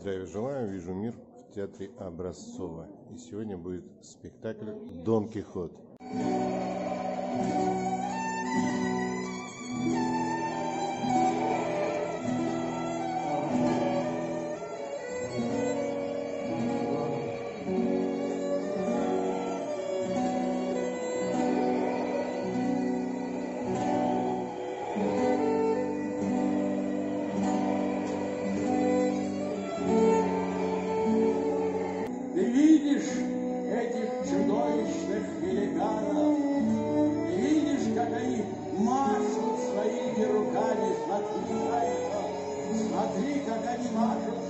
Здравия желаю, вижу мир в театре Образцова. И сегодня будет спектакль «Дон Кихот».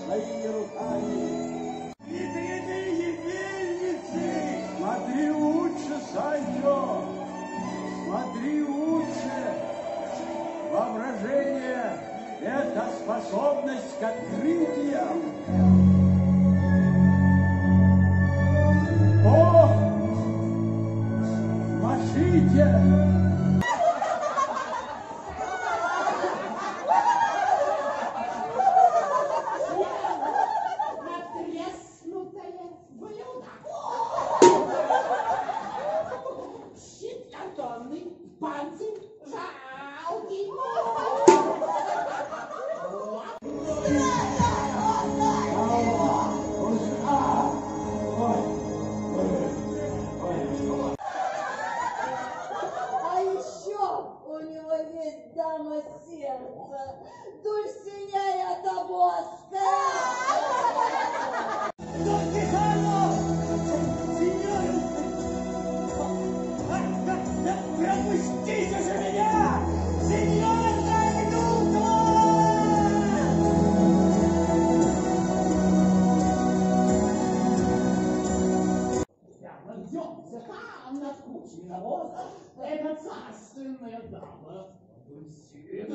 своими руками. Ветряные мельницы, смотри лучше, Санчо, смотри лучше. Воображение – это способность к открытиям.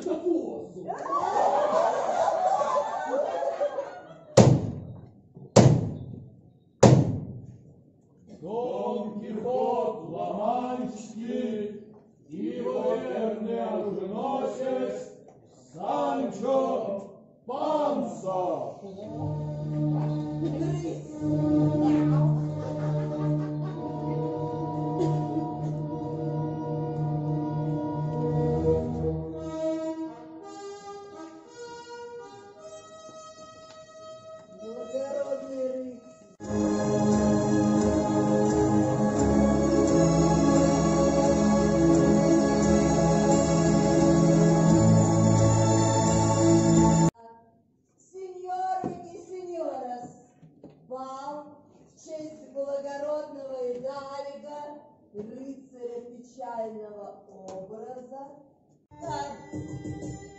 这不我送 Vâng. vâng.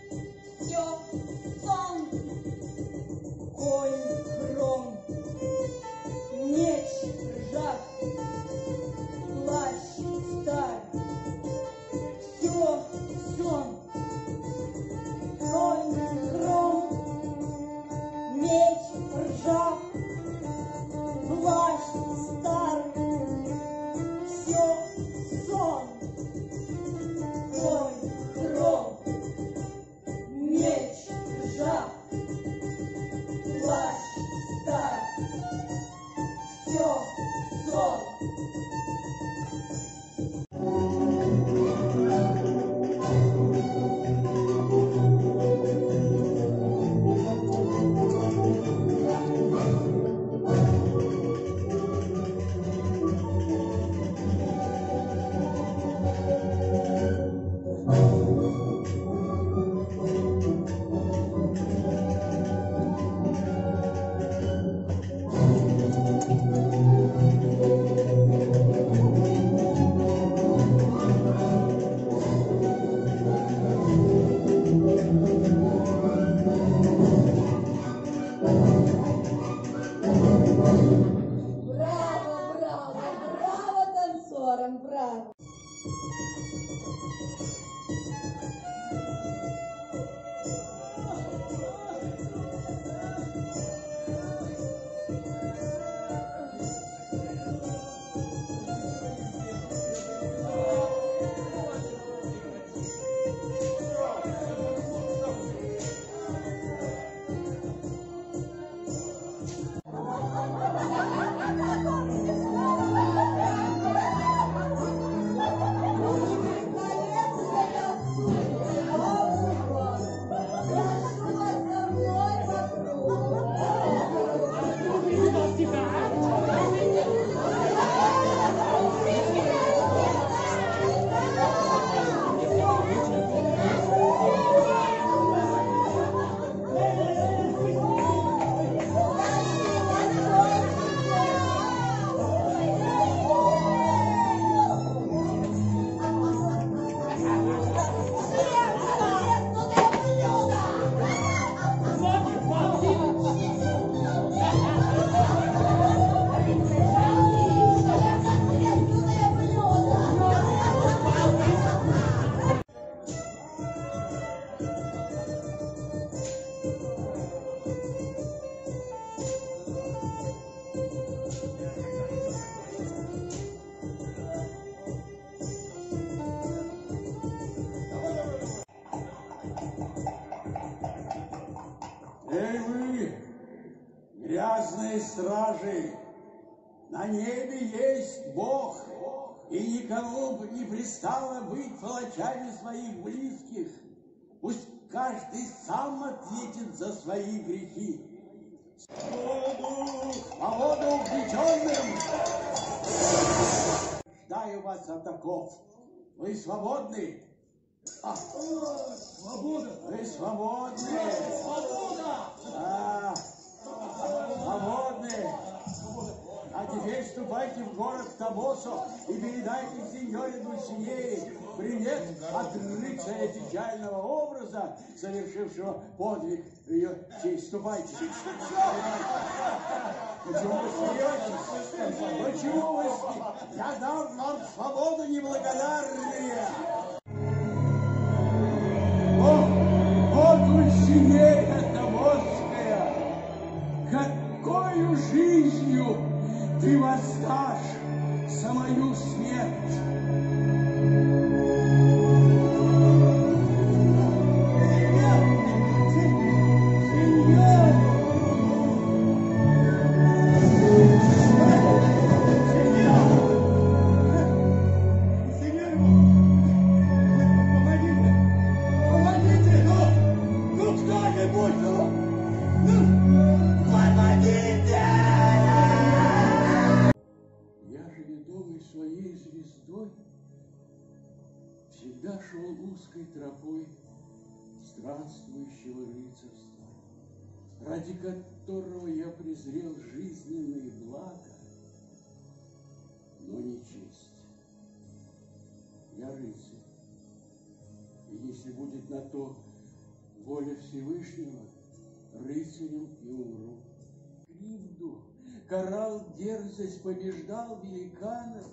Вы, грязные стражи, на небе есть Бог, и никому не пристало быть палачами своих близких. Пусть каждый сам ответит за свои грехи. Свободу! Угнетенным! Ждаю вас, Артаков. Вы свободны? Свобода! Вы свободны! Свобода! Да, свободны! А теперь ступайте в город Табосо и передайте сеньоре Дульсинеи привет от рыцаря печального образа, совершившего подвиг в ее честь. Ступайте. Почему вы смеетесь? Почему вы смеетесь? Я дам вам свободу неблагодарные. О, Дульсинея Табосская! Какою жизнью ты воздашь за мою смерть? Рыцарства, ради которого я презрел жизненные блага, но не честь. Я рыцарь, и если будет на то воля Всевышнего, рыцарем и умру. Кривду, карал дерзость, побеждал великанов.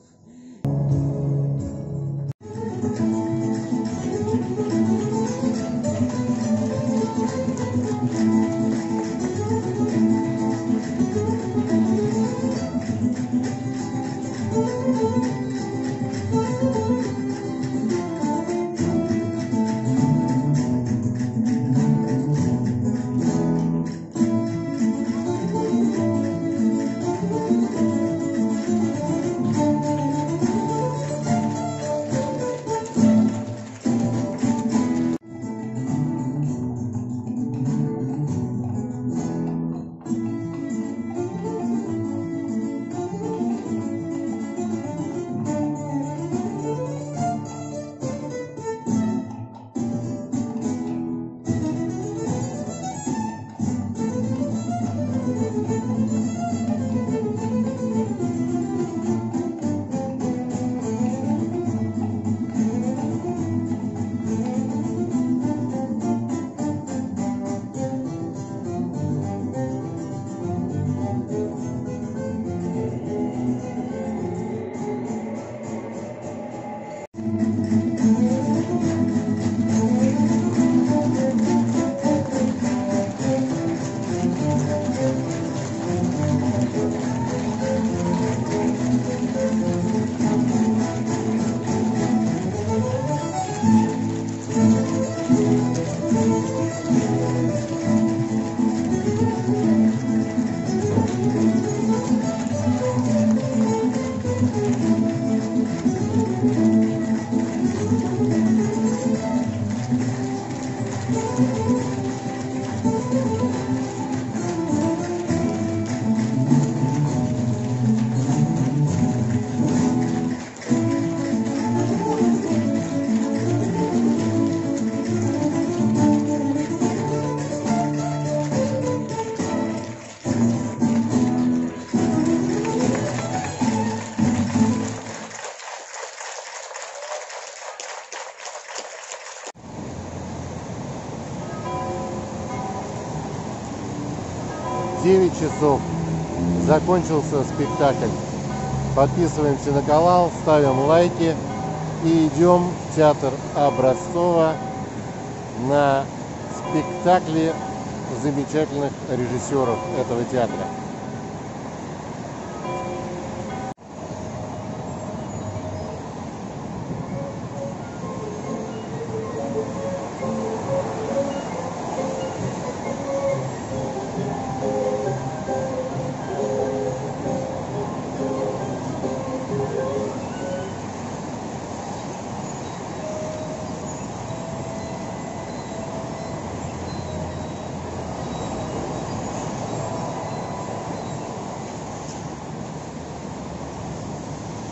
Часов. Закончился спектакль. Подписываемся на канал, ставим лайки и идем в театр Образцова на спектакли замечательных режиссеров этого театра.